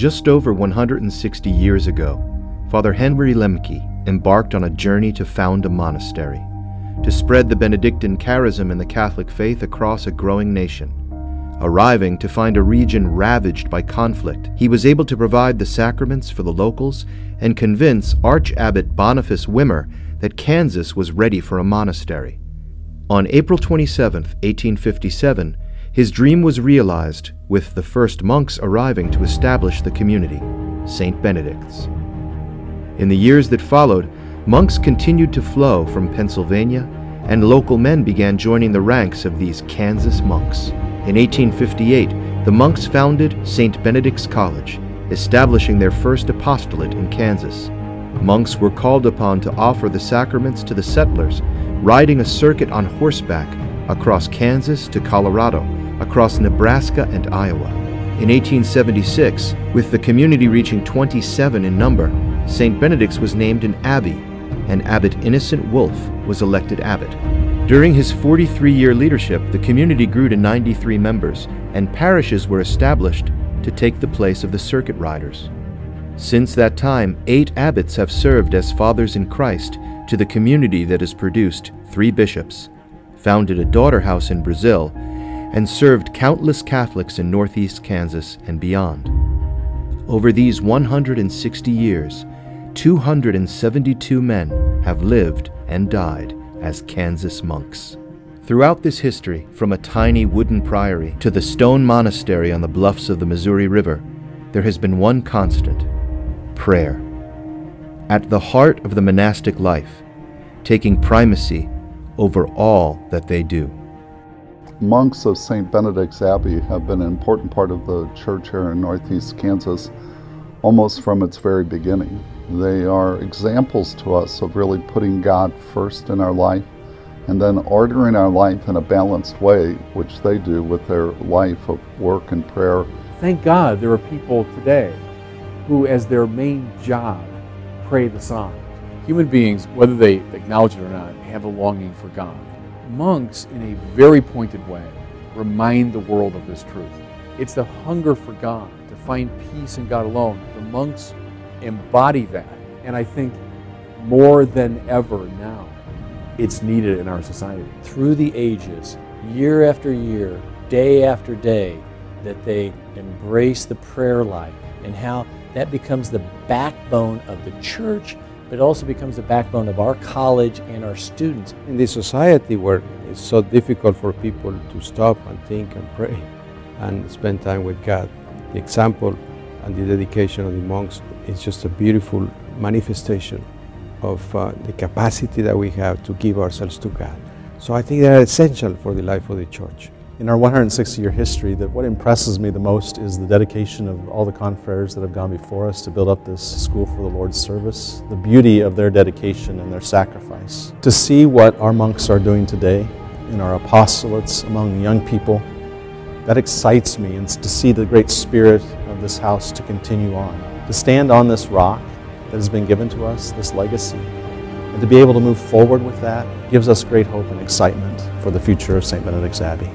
Just over 160 years ago, Father Henry Lemke embarked on a journey to found a monastery, to spread the Benedictine charism and the Catholic faith across a growing nation. Arriving to find a region ravaged by conflict, he was able to provide the sacraments for the locals and convince Archabbot Boniface Wimmer that Kansas was ready for a monastery. On April 27, 1857, his dream was realized with the first monks arriving to establish the community, St. Benedict's. In the years that followed, monks continued to flow from Pennsylvania, and local men began joining the ranks of these Kansas monks. In 1858, the monks founded St. Benedict's College, establishing their first apostolate in Kansas. Monks were called upon to offer the sacraments to the settlers, riding a circuit on horseback across Kansas to Colorado, across Nebraska and Iowa. In 1876, with the community reaching 27 in number, St. Benedict's was named an abbey, and Abbot Innocent Wolf was elected abbot. During his 43 year leadership, the community grew to 93 members, and parishes were established to take the place of the circuit riders. Since that time, eight abbots have served as fathers in Christ to the community that has produced three bishops, founded a daughter house in Brazil, and served countless Catholics in northeast Kansas and beyond. Over these 160 years, 272 men have lived and died as Kansas monks. Throughout this history, from a tiny wooden priory to the stone monastery on the bluffs of the Missouri River, there has been one constant prayer. At the heart of the monastic life, taking primacy over all that they do. Monks of St. Benedict's Abbey have been an important part of the church here in northeast Kansas almost from its very beginning. They are examples to us of really putting God first in our life and then ordering our life in a balanced way, which they do with their life of work and prayer. Thank God there are people today who, as their main job, pray the Psalms. Human beings, whether they acknowledge it or not, have a longing for God. Monks, in a very pointed way, remind the world of this truth. It's the hunger for God, to find peace in God alone. The monks embody that. And I think more than ever now, it's needed in our society. Through the ages, year after year, day after day, that they embrace the prayer life and how that becomes the backbone of the church, but also becomes the backbone of our college and our students. In this society where it's so difficult for people to stop and think and pray and spend time with God, the example and the dedication of the monks is just a beautiful manifestation of uh, the capacity that we have to give ourselves to God. So I think they're essential for the life of the church. In our 160 year history, that what impresses me the most is the dedication of all the confreres that have gone before us to build up this school for the Lord's service, the beauty of their dedication and their sacrifice. To see what our monks are doing today in our apostolates among young people, that excites me, and to see the great spirit of this house to continue on. To stand on this rock that has been given to us, this legacy, and to be able to move forward with that gives us great hope and excitement for the future of St. Benedict's Abbey.